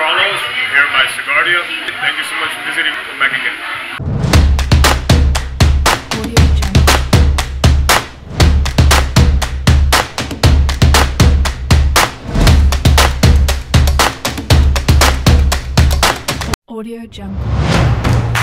Carlos here by Cigardia. Thank you so much for visiting. Come back again. Audio Jungle.